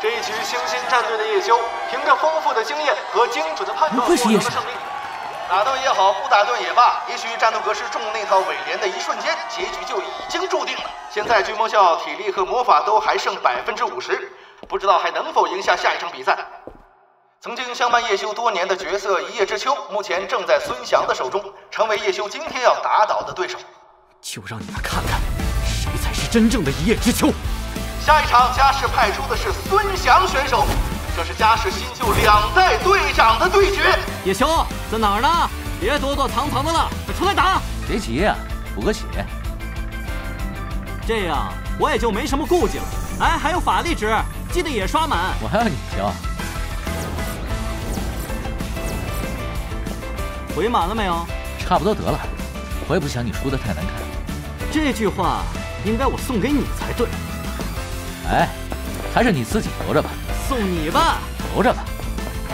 这一局星星战队的叶修，凭着丰富的经验和精准的判断获得了胜利。打断也好，不打断也罢，也许战斗格式中那套尾联的一瞬间，结局就已经注定了。现在巨魔校体力和魔法都还剩百分之五十，不知道还能否赢下下一场比赛。曾经相伴叶修多年的角色一叶知秋，目前正在孙翔的手中，成为叶修今天要打倒的对手。就让你们看看，谁才是真正的一叶知秋。下一场嘉世派出的是孙翔选手。这是嘉世新旧两代队长的对决。叶修在哪儿呢？别躲躲藏藏的了，出来打！别急呀，补个血。这样我也就没什么顾忌了。哎，还有法力值，记得也刷满。我还要你教。回满了没有？差不多得了。我也不想你输得太难看。这句话应该我送给你才对。哎，还是你自己留着吧。送你吧，留着吧。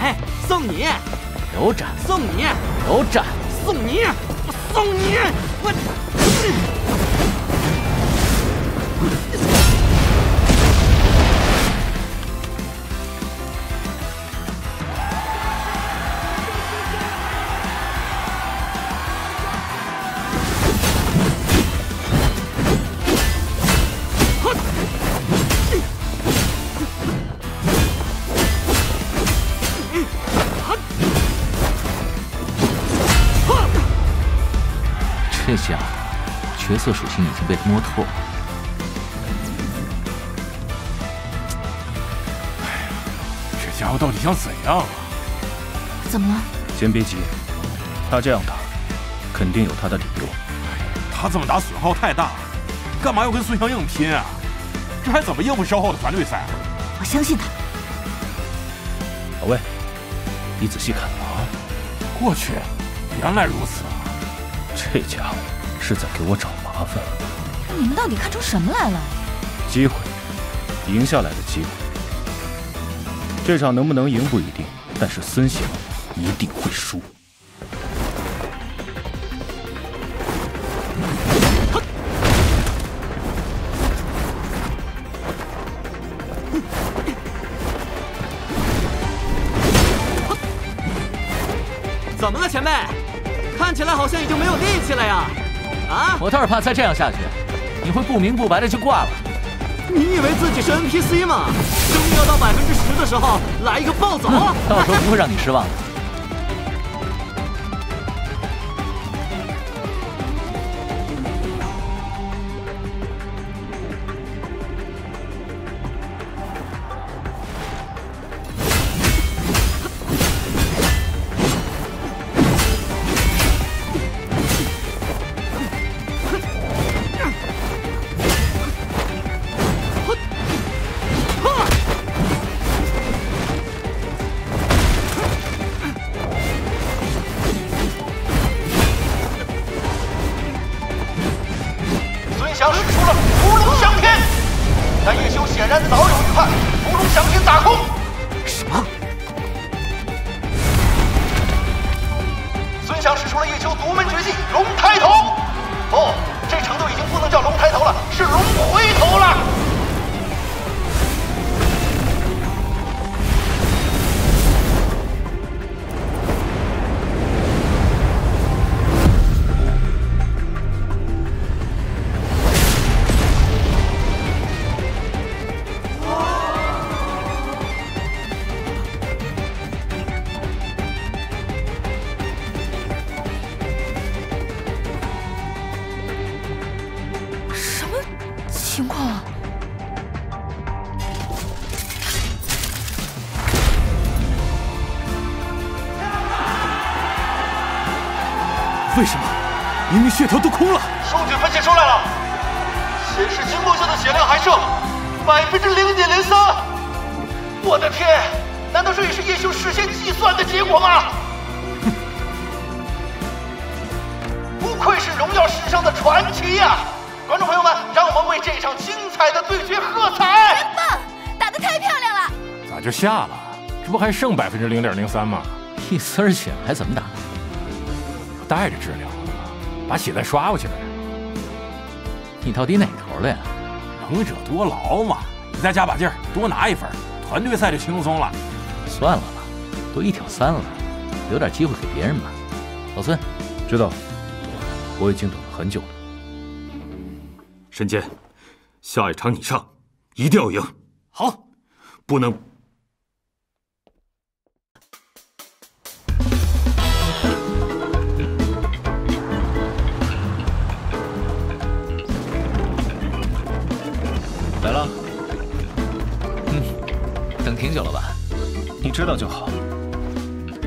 哎，送你，留着。送你，留着。送你，我送你，我。角色属性已经被摸透了。哎呀，这家伙到底想怎样啊？怎么了？先别急，他这样打，肯定有他的理由。他这么打损耗太大，干嘛要跟孙翔硬拼啊？这还怎么应付稍后的团队赛？我相信他。你仔细看啊！过去，原来如此啊！这家伙。是在给我找麻烦。你们到底看出什么来了？机会，赢下来的机会。这场能不能赢不一定，但是孙翔一定会输。怎么了，前辈？看起来好像已经没有力气了呀。啊！我倒是怕再这样下去，你会不明不白的就挂了。你以为自己是 NPC 吗？生命要到百分之十的时候来一个暴走，到时候不会让你失望的。用了叶秋独门绝技龙腾。为什么？明明血条都空了。数据分析出来了，显示金魔校的血量还剩百分之零点零三。我的天，难道这也是叶修事先计算的结果吗？不愧是荣耀史上的传奇呀！观众朋友们，让我们为这场精彩的对决喝彩！真棒，打得太漂亮了。咋就下了？这不还剩百分之零点零三吗？一丝儿血还怎么打？带着治疗，把血再刷过去呗。你到底哪头的呀？能者多劳嘛，你再加把劲儿，多拿一分，团队赛就轻松了。算了吧，都一挑三了，留点机会给别人吧。老孙，知道，我已经等了很久了。申坚，下一场你上，一定要赢。好，不能。来了。嗯，等挺久了吧？你知道就好。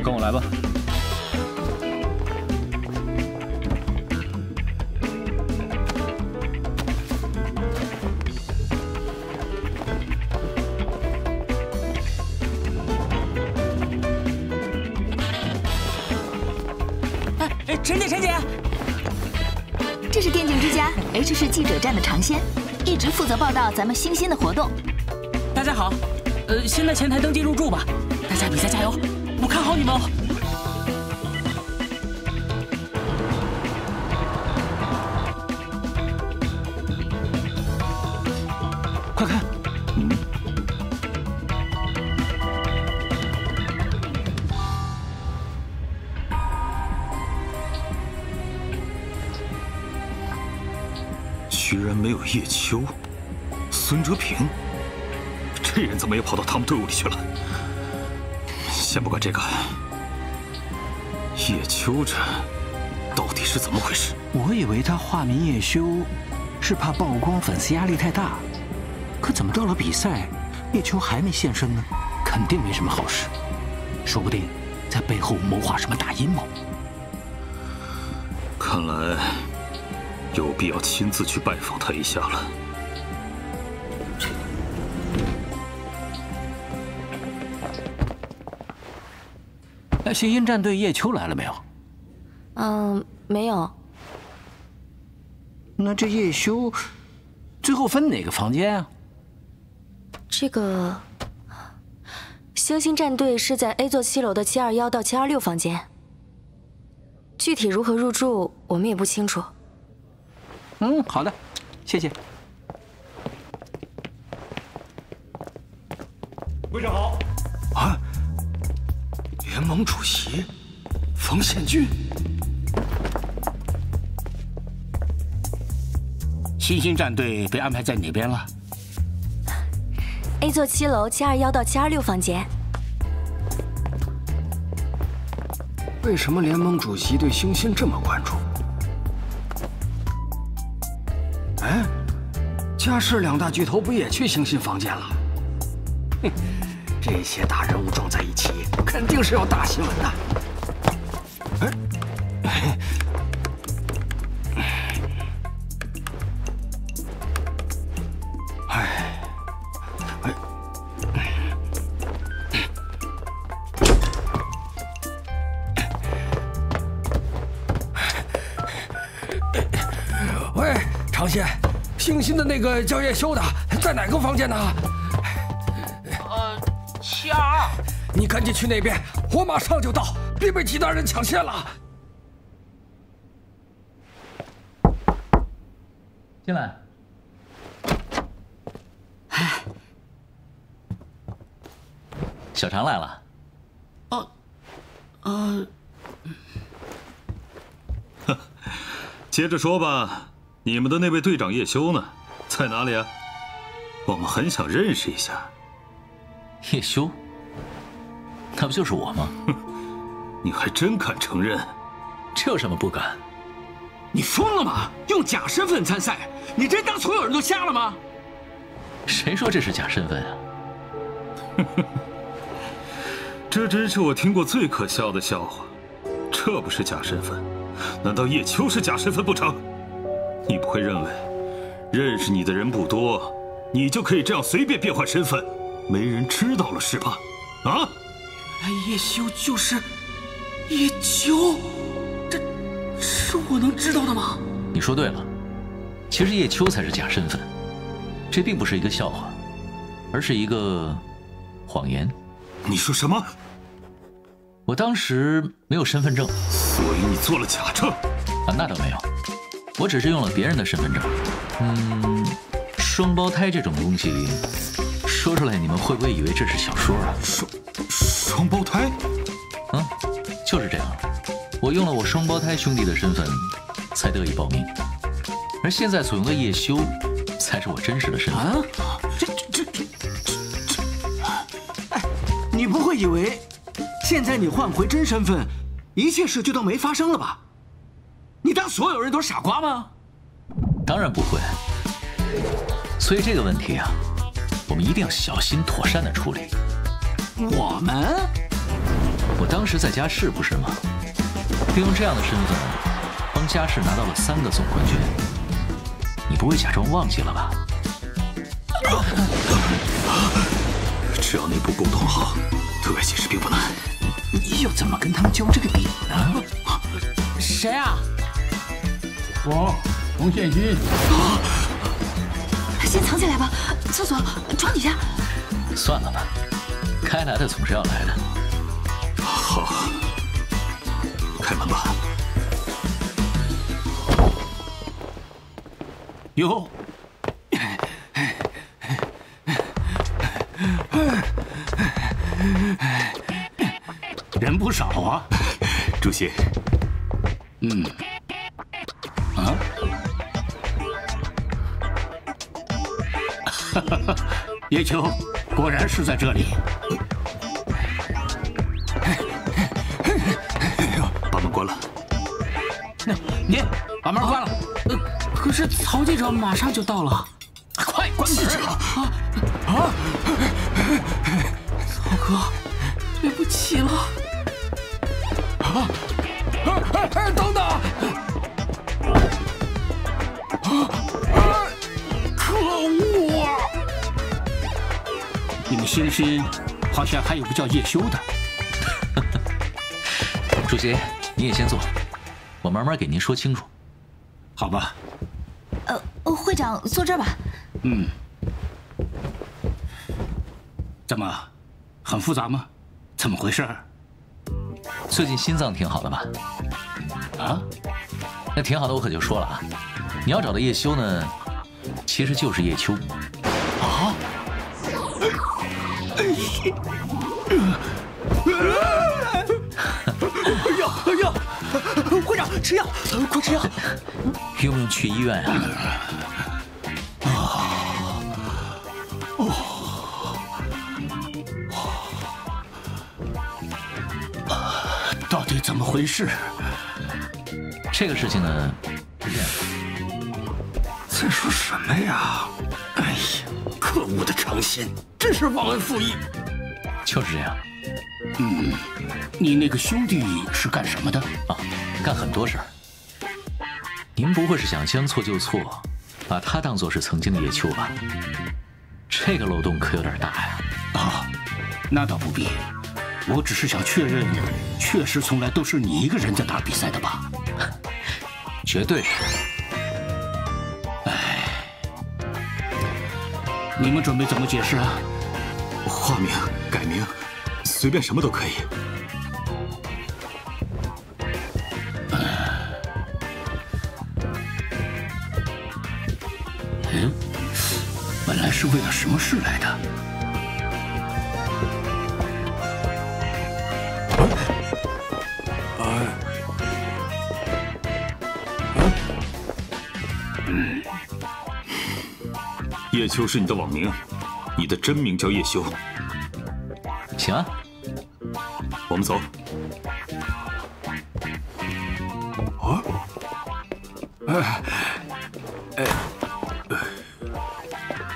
跟我来吧。陈姐，陈姐，这是电竞之家，H 市记者站的常先，一直负责报道咱们新鲜的活动。大家好，呃，先在前台登记入住吧。大家比赛加油，我看好你们哦。叶秋、孙哲平，这人怎么也跑到他们队伍里去了？先不管这个，叶秋这到底是怎么回事？我以为他化名叶修是怕曝光，粉丝压力太大，可怎么到了比赛，叶秋还没现身呢？肯定没什么好事，说不定在背后谋划什么大阴谋。看来有必要亲自去拜访他一下了。那星星战队叶秋来了没有？嗯，没有。那这叶修最后分哪个房间啊？这个星星战队是在 A 座七楼的七二幺到七二六房间，具体如何入住我们也不清楚。嗯，好的，谢谢。会长好。啊！联盟主席冯宪俊，星星战队被安排在哪边了？A 座七楼七二幺到七二六房间。为什么联盟主席对星星这么关注？哎，嘉世两大巨头不也去星星房间了？哼，这些大人物撞在一起，肯定是要大新闻的。哎，长线，星星的那个叫叶修的在哪个房间呢？呃，七二二。你赶紧去那边，我马上就到，别被其他人抢先了。进来。小常来了。哦，呃，接着说吧，你们的那位队长叶修呢？在哪里啊？我们很想认识一下。叶修，那不就是我吗？你还真敢承认？这有什么不敢？你疯了吗？用假身份参赛，你真当所有人都瞎了吗？谁说这是假身份啊？这真是我听过最可笑的笑话。这不是假身份，难道叶秋是假身份不成？你不会认为认识你的人不多，你就可以这样随便变换身份，没人知道了是吧？啊？哎，叶修就是叶秋，这是我能知道的吗？你说对了，其实叶秋才是假身份，这并不是一个笑话，而是一个谎言。你说什么？我当时没有身份证，所以你做了假证？啊，那倒没有，我只是用了别人的身份证。嗯，双胞胎这种东西，说出来你们会不会以为这是小说啊？双双胞胎？嗯，就是这样。我用了我双胞胎兄弟的身份，才得以报名。而现在所用的叶修，才是我真实的身份。啊，这这这这这，哎，你不会以为现在你换回真身份，一切事就都没发生了吧？你当所有人都是傻瓜吗？当然不会。所以这个问题啊，我们一定要小心妥善的处理。我们？我当时在家世不是吗？利用这样的身份帮嘉世拿到了三个总冠军。你不会假装忘记了吧？只要内部沟通好，对外解释并不难。你又怎么跟他们交这个底呢？谁啊？我洪宪勋。先藏起来吧，厕所、床底下。算了吧，该来的总是要来的。好，开门吧。哟，人不少啊，主席。嗯。哈哈，叶秋，果然是在这里。把门关了。那您把门关了。呃，可是曹记者马上就到了，快关门！啊啊！曹哥，对不起了。啊！等等！你们星星好像还有个叫叶修的。主席，你也先坐，我慢慢给您说清楚。好吧。呃，会长坐这儿吧。嗯。怎么，很复杂吗？怎么回事？最近心脏挺好的吧？啊？那挺好的，我可就说了啊，你要找的叶修呢，其实就是叶秋。啊？哎呀！哎呀！会长，吃药，快吃药！用不用去医院啊？到底怎么回事？这个事情呢，是这样。在说什么呀？哎呀，可恶的程心，真是忘恩负义。就是这样。嗯，你那个兄弟是干什么的？啊，干很多事儿。您不会是想将错就错，把他当做是曾经的叶秋吧？这个漏洞可有点大呀。啊，那倒不必。我只是想确认，确实从来都是你一个人在打比赛的吧？绝对是。你们准备怎么解释啊？化名、改名，随便什么都可以。嗯，本来是为了什么事来的？叶秋是你的网名，你的真名叫叶修。行啊，我们走。啊？哎哎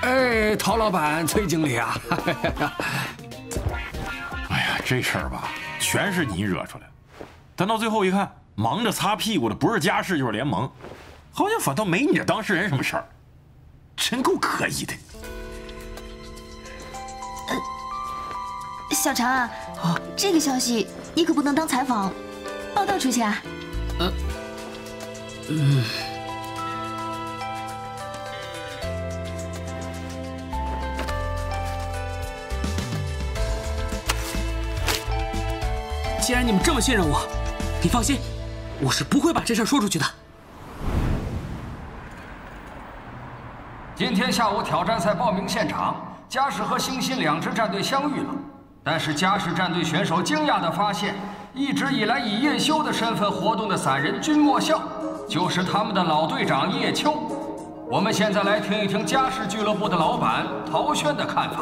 哎，陶老板、崔经理啊！哎呀，这事儿吧，全是你惹出来的。但到最后一看，忙着擦屁股的不是家事就是联盟，好像反倒没你这当事人什么事儿，真够可疑的。小常啊，这个消息你可不能当采访报道出去啊。呃，嗯。既然你们这么信任我，你放心，我是不会把这事说出去的。今天下午挑战赛报名现场。嘉世和星星两支战队相遇了，但是嘉世战队选手惊讶地发现，一直以来以叶修的身份活动的散人君莫笑，就是他们的老队长叶秋。我们现在来听一听嘉世俱乐部的老板陶轩的看法。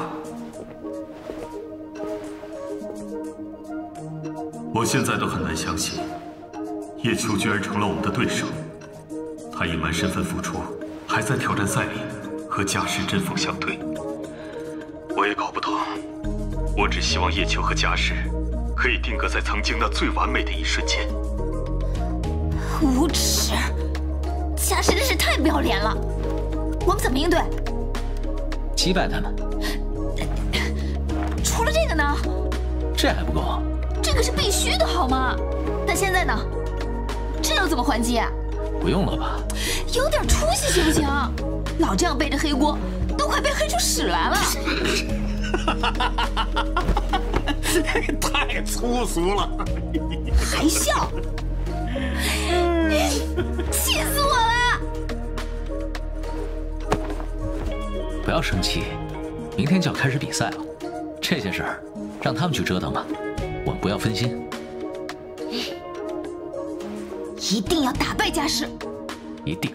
我现在都很难相信，叶秋居然成了我们的对手。他隐瞒身份复出，还在挑战赛里和嘉世针锋相对。我也搞不懂，我只希望叶秋和嘉世可以定格在曾经那最完美的一瞬间。无耻！嘉世真是太不要脸了。我们怎么应对？击败他们。除了这个呢？这还不够。这个是必须的，好吗？那现在呢？这又怎么还击啊？不用了吧？有点出息行不行？老这样背着黑锅，都快被黑出屎来了！太粗俗了！还笑？气死我了！不要生气，明天就要开始比赛了，这些事儿让他们去折腾吧，我们不要分心。一定要打败嘉世，一定。